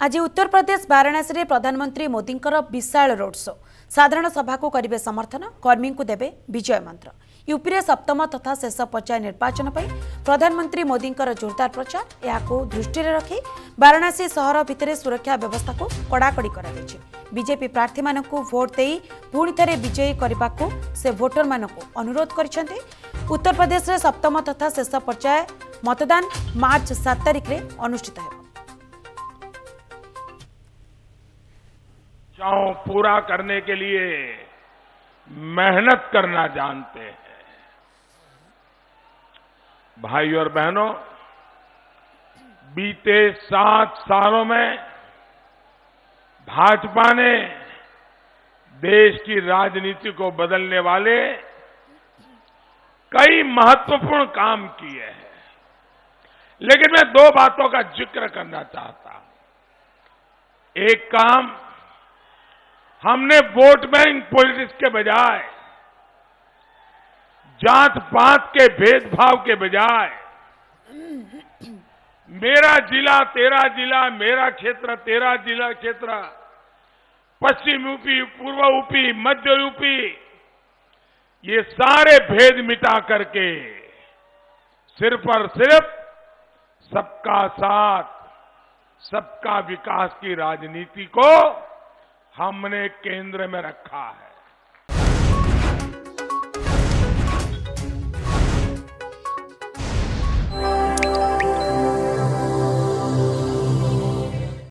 ଆଜି ଉତ୍ତରପ୍ରଦେଶ ବାରାଣାସୀରେ ପ୍ରଧାନମନ୍ତ୍ରୀ ମୋଦିଙ୍କର ବିଶାଳ ରୋଡ୍ ଶୋ। ସାଧାରଣ ସଭାକୁ କରିବେ ସମର୍ଥନ କର୍ମୀଙ୍କୁ ଦେବେ ବିଜୟ ମନ୍ତ୍ର। ୟୁପିରେ ସପ୍ତମ ତଥା ଶେଷ ପର୍ଯ୍ୟାୟ ନିର୍ବାଚନ ପାଇଁ ପ୍ରଧାନମନ୍ତ୍ରୀ ମୋଦିଙ୍କର ଜୋରଦାର ପ୍ରଚାର ଏହାକୁ ଦୃଷ୍ଟିରେ ରଖି ବାରାଣାସୀ ସହର ଭିତରେ ସୁରକ୍ଷା ବ୍ୟବସ୍ଥାକୁ କଡ଼ାକଡ଼ି କରାଯାଇଛି। ବିଜେପି ପ୍ରାର୍ଥୀମାନଙ୍କୁ ଭୋଟ୍ ଦେଇ ପୁଣି ଥରେ ବିଜୟୀ କରିବାକୁ ସେ ଭୋଟରମାନଙ୍କୁ ଅନୁରୋଧ କରିଛନ୍ତି। ଉତ୍ତରପ୍ରଦେଶରେ ସପ୍ତମ ତଥା ଶେଷ ପର୍ଯ୍ୟାୟ ମତଦାନ ମାର୍ଚ୍ଚ ସାତ ତାରିଖରେ ଅନୁଷ୍ଠିତ ହେବ। चाव पूरा करने के लिए मेहनत करना जानते हैं। भाई और बहनों, बीते सात सालों में भाजपा ने देश की राजनीति को बदलने वाले कई महत्वपूर्ण काम किए हैं। लेकिन मैं दो बातों का ज़िक्र करना चाहता हूँ। एक काम हमने वोट बैंक पॉलिटिक्स के बजाय जात पात के भेदभाव के बजाय, मेरा जिला, तेरा जिला, मेरा क्षेत्र, तेरा जिला क्षेत्र, पश्चिम यूपी, पूर्व यूपी, मध्य यूपी, ये सारे भेद मिटा करके सिर्फ़ और सिर्फ़ सबका साथ, सबका विकास की राजनीति को हमने केंद्र में रखा है।